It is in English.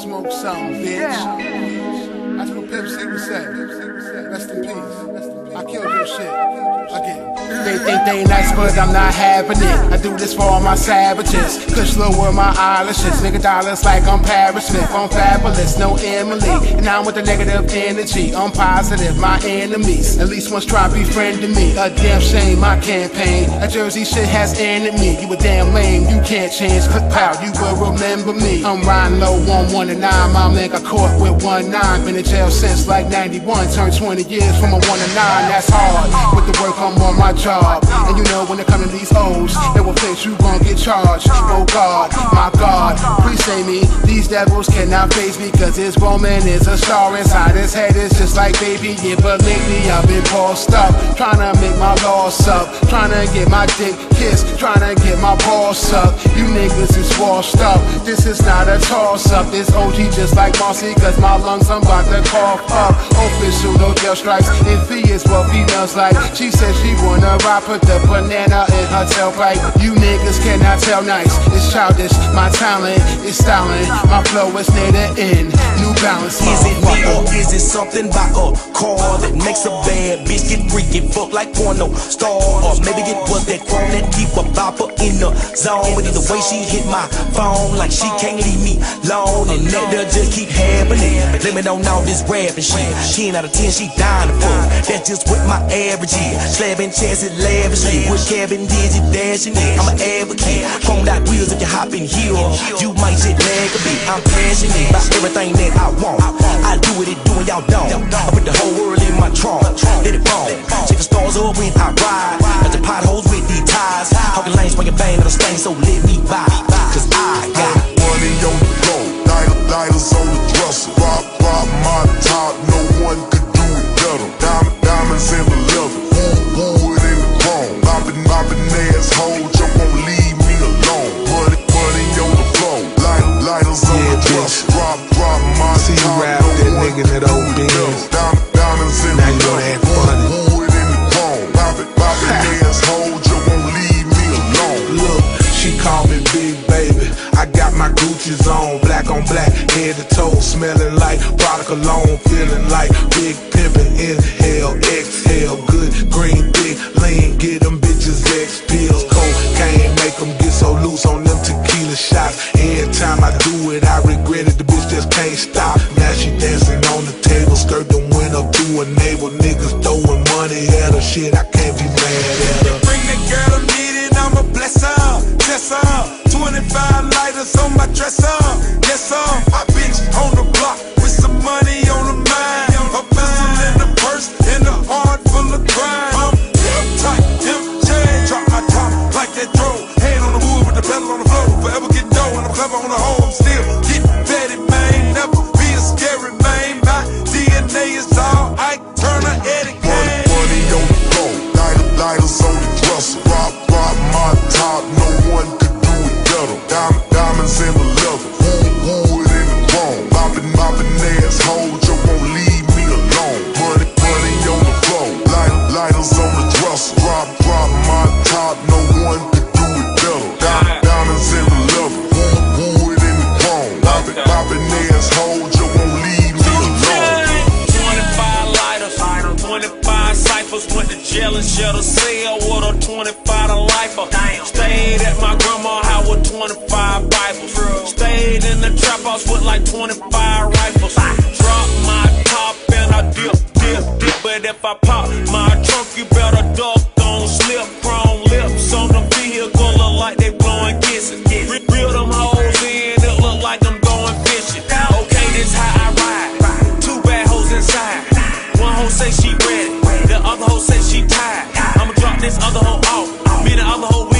Smoke something, bitch. That's what Pimp C would say. Rest in peace. I your shit. They think they nice, but I'm not having it. I do this for all my savages. Kush lower my eyelashes. Nigga dollars like I'm Paris Smith. I'm fabulous, no Emily. And I'm with the negative energy. I'm positive, my enemies. At least once try befriending me. A damn shame, my campaign. A Jersey shit has ended me. You a damn lame, you can't change. Click pow, you will remember me. I'm riding low on one and nine. My got caught with one nine. Been in jail since like 91. Turned 20 years from a one to nine grind that's hard. With the work, I'm on my job. And you know when it come to these O's, they will face you gon' get charged. Oh God, my God, please save me. These devils cannot face me, cause this woman is a star inside his head. It's just like baby, yeah, but lately I've been pulled up. Trying to make my loss up. Trying to get my dick kissed. Trying to get my balls sucked. You niggas is washed up. This is not a toss up. This OG just like Marcy, cause my lungs, I'm about to cough up. Official, no jail strikes. Atheists 12 females like. She said she wanna ride, put the banana in her tailpipe. You need niggas cannot tell nice. It's childish. My talent is styling. My flow is near the end. New balance. Is it me or is it something by a car that makes a bad bitch get freaky, fuck like porno star? Or maybe it was that phone that keep a bopper in the zone. But either way, she hit my phone like she can't leave me alone, and that just keep happening. Limit on all this rapping shit. Ten out of ten, she dying to fuck. That's just what my average is. Slapping chances lavishly with Kevin Digit dashing it. I'm an advocate. Chrome dot wheels if you hop in here. You might jet lag a bit. I'm passionate about everything that I want. I do what it do and y'all don't. I put the whole world in my trunk. Let it fall. Check the stars up when I ride. Got the potholes with these ties. Hawking lanes, a bang on the stain, so let me buy. Head to toe, smelling like product cologne, feeling like big pimpin'. Inhale, exhale, good green, big lean, get them bitches X pills, cocaine, make them get so loose on them tequila shots. Every time I do it, I regret it. The bitch just can't stop. Now she dancing on the table, skirt them went up to a navel. Niggas throwing money at her, shit, I can't be mad at her. Bring the girl needed, I'ma bless her, bless her. 25 lighters on my dresser, yes sir. 25 ciphers, went to jail and shut a cell with a 25 to lifer. Stayed at my grandma house with 25 Bibles. Stayed in the trap house with like 25 rifles. Drop my top and I dip, dip, dip. But if I pop my trunk, you better duck, don't slip. Chrome lips on the vehicle look like they blowing other hoe off. Me and the other hoe